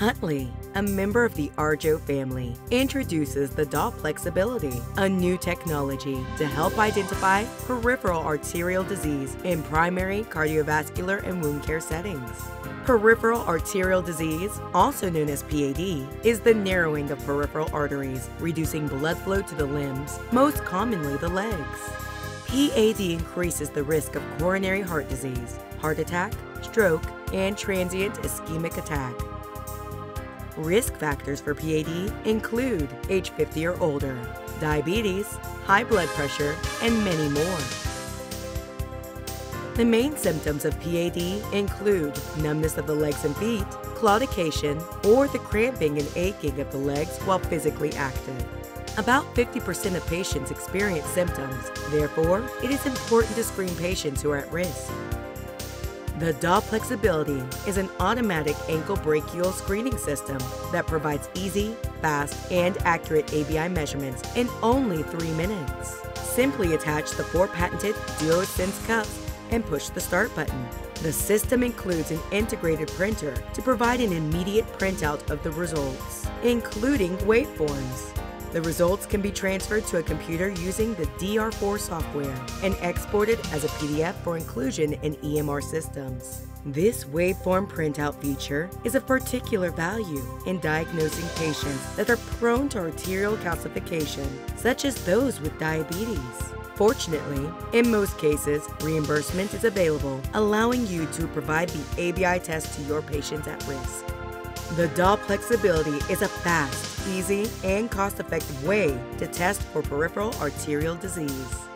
Huntleigh, a member of the Arjo family, introduces the Dopplex Ability, a new technology to help identify peripheral arterial disease in primary cardiovascular and wound care settings. Peripheral arterial disease, also known as PAD, is the narrowing of peripheral arteries, reducing blood flow to the limbs, most commonly the legs. PAD increases the risk of coronary heart disease, heart attack, stroke, and transient ischemic attack. Risk factors for PAD include age 50 or older, diabetes, high blood pressure, and many more. The main symptoms of PAD include numbness of the legs and feet, claudication, or the cramping and aching of the legs while physically active. About 50% of patients experience symptoms, therefore, it is important to screen patients who are at risk. The Dopplex Ability is an automatic ankle brachial screening system that provides easy, fast, and accurate ABI measurements in only three minutes. Simply attach the four patented DuoSense cups and push the start button. The system includes an integrated printer to provide an immediate printout of the results, including waveforms. The results can be transferred to a computer using the DR4 software and exported as a PDF for inclusion in EMR systems. This waveform printout feature is of particular value in diagnosing patients that are prone to arterial calcification, such as those with diabetes. Fortunately, in most cases, reimbursement is available, allowing you to provide the ABI test to your patients at risk. The Dopplex Ability is a fast, easy, and cost-effective way to test for peripheral arterial disease.